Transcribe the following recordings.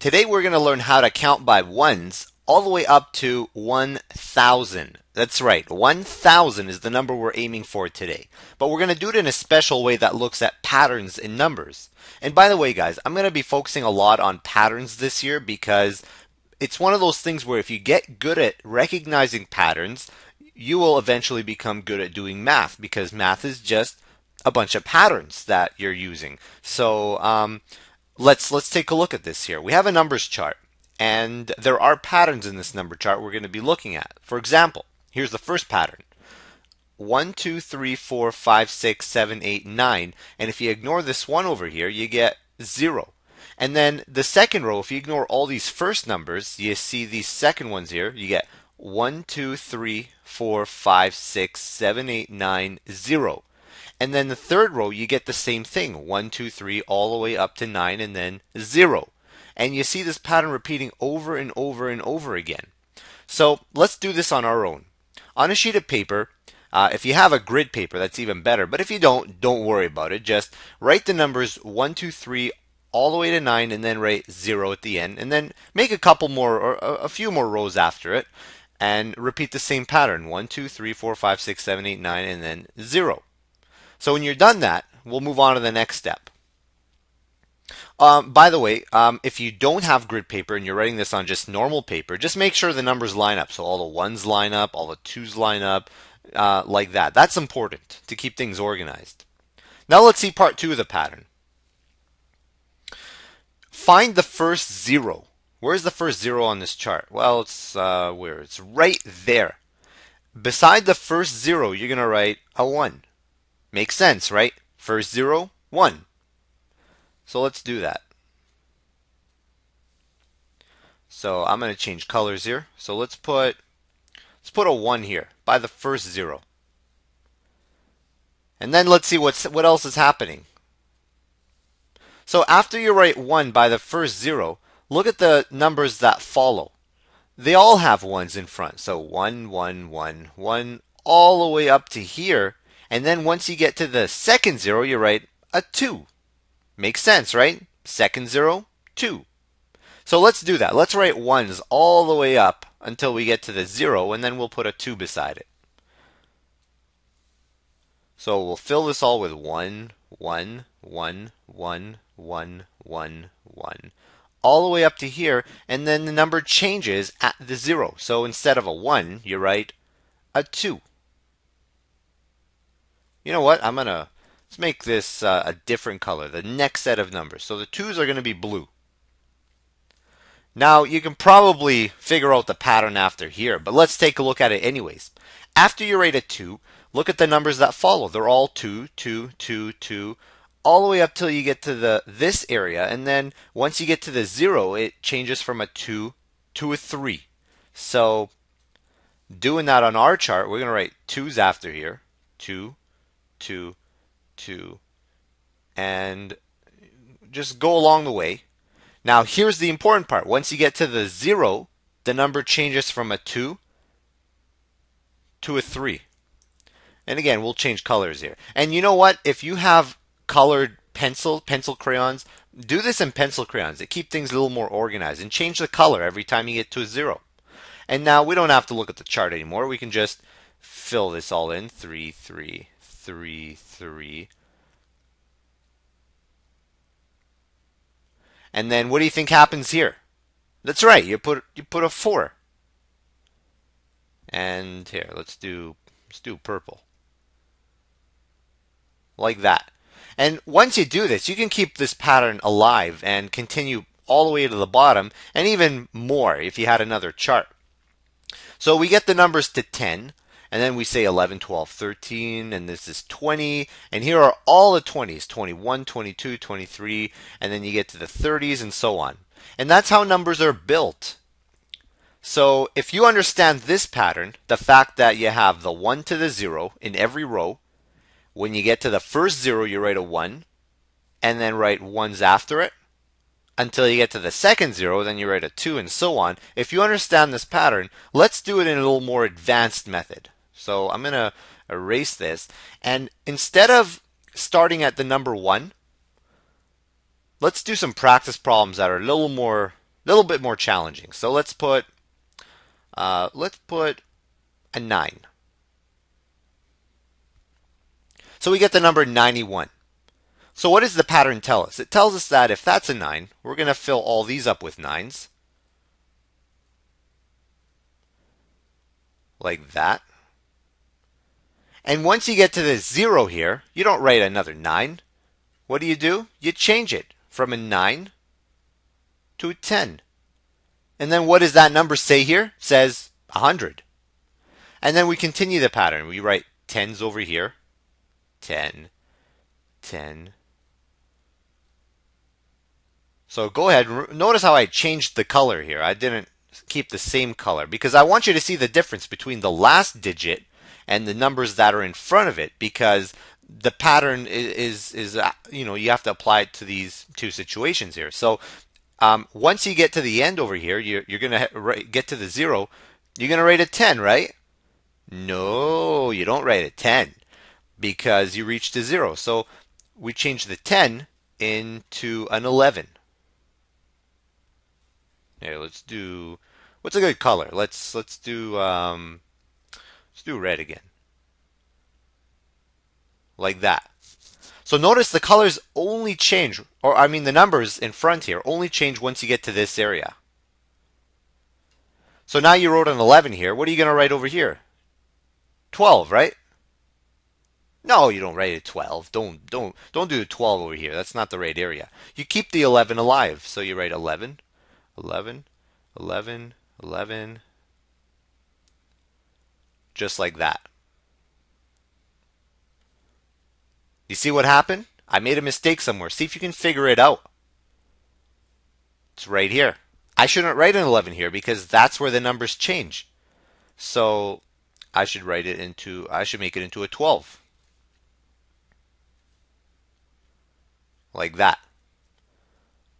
Today we're going to learn how to count by ones all the way up to 1000. That's right, 1000 is the number we're aiming for today. But we're going to do it in a special way that looks at patterns in numbers. And by the way, guys, I'm going to be focusing a lot on patterns this year because it's one of those things where if you get good at recognizing patterns, you will eventually become good at doing math because math is just a bunch of patterns that you're using. So, um, let's let's take a look at this here. We have a numbers chart and there are patterns in this number chart we're going to be looking at. For example, here's the first pattern. 1, 2, 3, 4, 5, 6, 7, 8, 9. And if you ignore this one over here, you get 0. And then the second row, if you ignore all these first numbers, you see these second ones here, you get 1, 2, 3, 4, 5, 6, 7, 8, 9, 0. And then the third row, you get the same thing 1, 2, 3, all the way up to 9, and then 0. And you see this pattern repeating over and over and over again. So let's do this on our own. On a sheet of paper, uh, if you have a grid paper, that's even better. But if you don't, don't worry about it. Just write the numbers 1, 2, 3, all the way to 9, and then write 0 at the end. And then make a couple more, or a few more rows after it. And repeat the same pattern 1, 2, 3, 4, 5, 6, 7, 8, 9, and then 0. So when you're done that, we'll move on to the next step. Um, by the way, um, if you don't have grid paper and you're writing this on just normal paper, just make sure the numbers line up. So all the ones line up, all the twos line up, uh, like that. That's important to keep things organized. Now let's see part two of the pattern. Find the first zero. Where's the first zero on this chart? Well, it's uh, where? It's right there. Beside the first zero, you're going to write a 1. Makes sense, right? First zero, one. So let's do that. So I'm going to change colors here. So let's put let's put a 1 here by the first zero. And then let's see what's what else is happening. So after you write 1 by the first zero, look at the numbers that follow. They all have ones in front. So 1, 1, 1, 1, all the way up to here. And then once you get to the second zero, you write a 2. Makes sense, right? Second zero, 2. So let's do that. Let's write ones all the way up until we get to the 0, and then we'll put a 2 beside it. So we'll fill this all with 1, 1, 1, 1, 1, 1, 1, all the way up to here, and then the number changes at the 0. So instead of a 1, you write a 2 you know what? I'm going to let's make this uh, a different color, the next set of numbers. So the twos are going to be blue. Now you can probably figure out the pattern after here, but let's take a look at it anyways. After you write a 2, look at the numbers that follow. They're all 2, 2, 2, 2, all the way up till you get to the this area, and then once you get to the 0, it changes from a 2 to a 3. So doing that on our chart, we're going to write 2's after here. 2, two, two, and just go along the way. Now, here's the important part. Once you get to the zero, the number changes from a two to a three. And again, we'll change colors here. And you know what? If you have colored pencil, pencil crayons, do this in pencil crayons. They keep things a little more organized and change the color every time you get to a zero. And now we don't have to look at the chart anymore. We can just fill this all in. Three, three, three, three. And then what do you think happens here? That's right, you put you put a four. And here, let's do let's do purple. Like that. And once you do this, you can keep this pattern alive and continue all the way to the bottom and even more if you had another chart. So we get the numbers to 10 and then we say 11, 12, 13, and this is 20. And here are all the 20s 21, 22, 23, and then you get to the 30s and so on. And that's how numbers are built. So if you understand this pattern, the fact that you have the 1 to the 0 in every row, when you get to the first 0, you write a 1, and then write 1s after it, until you get to the second zero, then you write a 2 and so on. If you understand this pattern, let's do it in a little more advanced method. So I'm going to erase this. And instead of starting at the number one, let's do some practice problems that are a little more little bit more challenging. So let's put uh, let's put a 9. So we get the number 91. So what does the pattern tell us? It tells us that if that's a 9, we're going to fill all these up with 9s. Like that. And once you get to the 0 here, you don't write another 9. What do you do? You change it from a 9 to a 10. And then what does that number say here? It says 100. And then we continue the pattern. We write 10s over here. 10, 10. So go ahead. Notice how I changed the color here. I didn't keep the same color because I want you to see the difference between the last digit and the numbers that are in front of it because the pattern is, is, is uh, you know, you have to apply it to these two situations here. So um, once you get to the end over here, you're, you're going to get to the zero. You're going to write a 10, right? No, you don't write a 10 because you reached a zero. So we change the 10 into an 11. Here, let's do what's a good color? Let's let's do um, let's do red again. Like that. So notice the colors only change, or I mean the numbers in front here only change once you get to this area. So now you wrote an 11 here. What are you going to write over here? 12, right? No, you don't write a 12. Don't don't don't do a 12 over here. That's not the right area. You keep the 11 alive. So you write 11, 11, 11, 11 just like that. You see what happened? I made a mistake somewhere. See if you can figure it out. It's right here. I shouldn't write an 11 here because that's where the numbers change. So I should write it into, I should make it into a 12. Like that.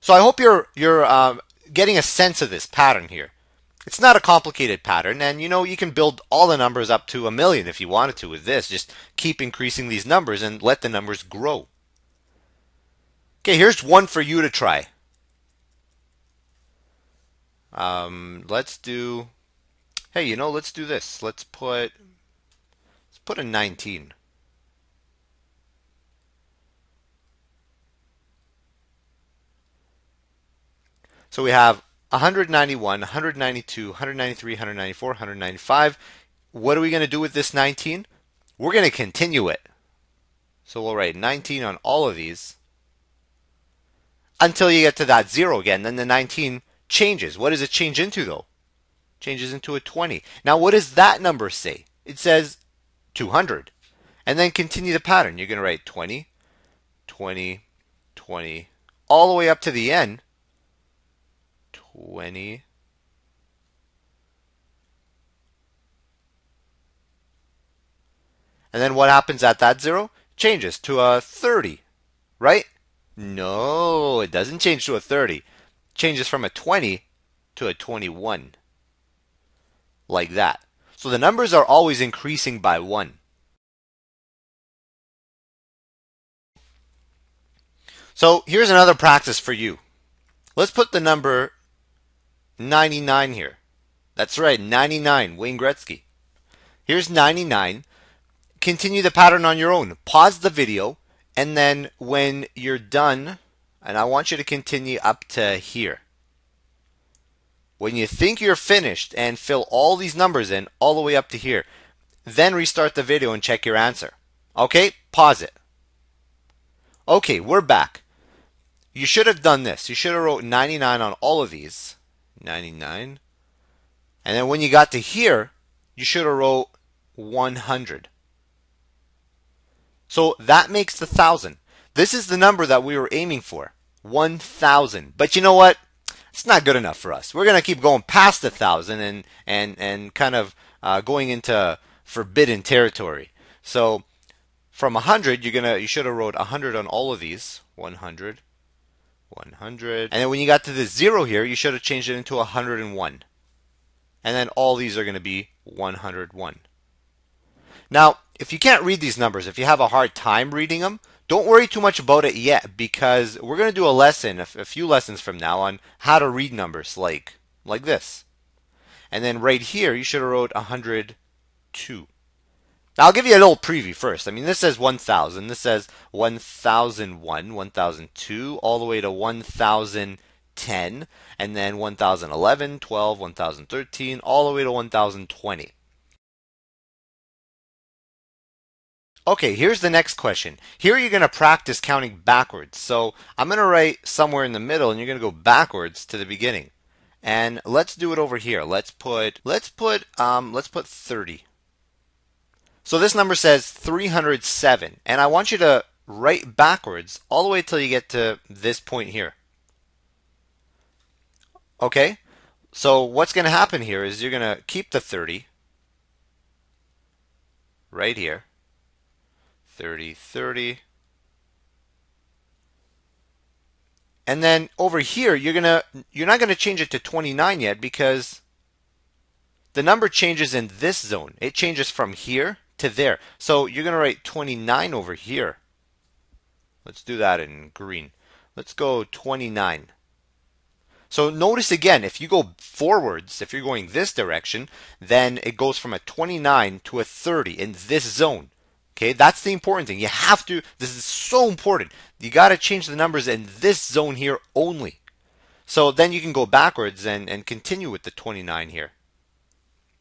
So I hope you're, you're um, getting a sense of this pattern here. It's not a complicated pattern, and you know, you can build all the numbers up to a million if you wanted to with this. Just keep increasing these numbers and let the numbers grow. Okay, here's one for you to try. Um, let's do Hey, you know, let's do this. Let's put let's put a 19. So we have 191, 192, 193, 194, 195. What are we going to do with this 19? We're going to continue it. So we'll write 19 on all of these until you get to that 0 again. Then the 19 changes. What does it change into though? changes into a 20. Now, what does that number say? It says 200. And then continue the pattern. You're going to write 20, 20, 20, all the way up to the end. 20. And then what happens at that zero? Changes to a 30, right? No, it doesn't change to a 30. It changes from a 20 to a 21 like that. So the numbers are always increasing by 1. So here's another practice for you. Let's put the number 99 here. That's right, 99, Wayne Gretzky. Here's 99. Continue the pattern on your own. Pause the video, and then when you're done, and I want you to continue up to here. When you think you're finished and fill all these numbers in all the way up to here, then restart the video and check your answer. Okay, pause it. Okay, we're back. You should have done this. You should have wrote 99 on all of these. 99. And then when you got to here, you should have wrote 100. So that makes the 1000. This is the number that we were aiming for. 1000. But you know what? it's not good enough for us. We're going to keep going past thousand and and and kind of uh, going into forbidden territory. So from 100, you're gonna you should have wrote 100 on all of these. 100, 100, and then when you got to the zero here, you should have changed it into 101. And then all these are going to be 101. Now, if you can't read these numbers, if you have a hard time reading them, don't worry too much about it yet because we're going to do a lesson, a, a few lessons from now on how to read numbers like, like this. And then right here, you should have wrote 102. Now I'll give you a little preview first. I mean, this says 1000. This says 1001, 1002, all the way to 1010, and then 1011, 12, 1013, all the way to 1020. Okay, here's the next question. Here you're going to practice counting backwards. So I'm going to write somewhere in the middle and you're going to go backwards to the beginning. And let's do it over here. Let's put let's put um, let's put 30. So this number says 307, and I want you to write backwards all the way till you get to this point here. Okay? So what's going to happen here is you're going to keep the 30 right here. 30, 30. And then over here, you're gonna you're not gonna change it to 29 yet because the number changes in this zone. It changes from here to there. So you're going to write 29 over here. Let's do that in green. Let's go 29. So notice again, if you go forwards, if you're going this direction, then it goes from a 29 to a 30 in this zone. Okay, that's the important thing. You have to, this is so important. You got to change the numbers in this zone here only. So then you can go backwards and, and continue with the 29 here.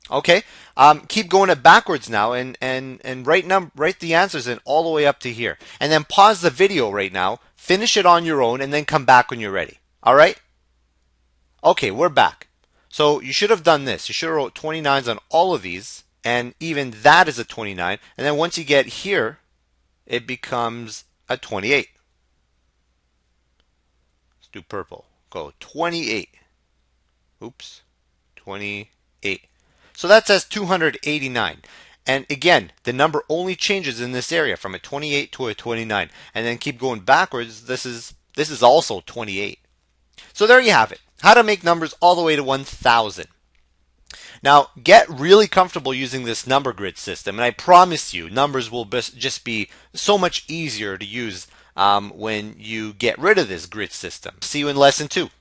Okay, um, keep going it backwards now and, and, and write, num- write the answers in all the way up to here. And then pause the video right now, finish it on your own, and then come back when you're ready. All right? Okay, we're back. So you should have done this. You should have wrote 29s on all of these, and even that is a 29. And then once you get here, it becomes a 28. Let's do purple. Go 28. Oops. 28. So that says 289. And again, the number only changes in this area from a 28 to a 29. And then keep going backwards. This is this is also 28. So there you have it. How to make numbers all the way to 1000. Now, get really comfortable using this number grid system, and I promise you, numbers will just be so much easier to use um, when you get rid of this grid system. See you in lesson two.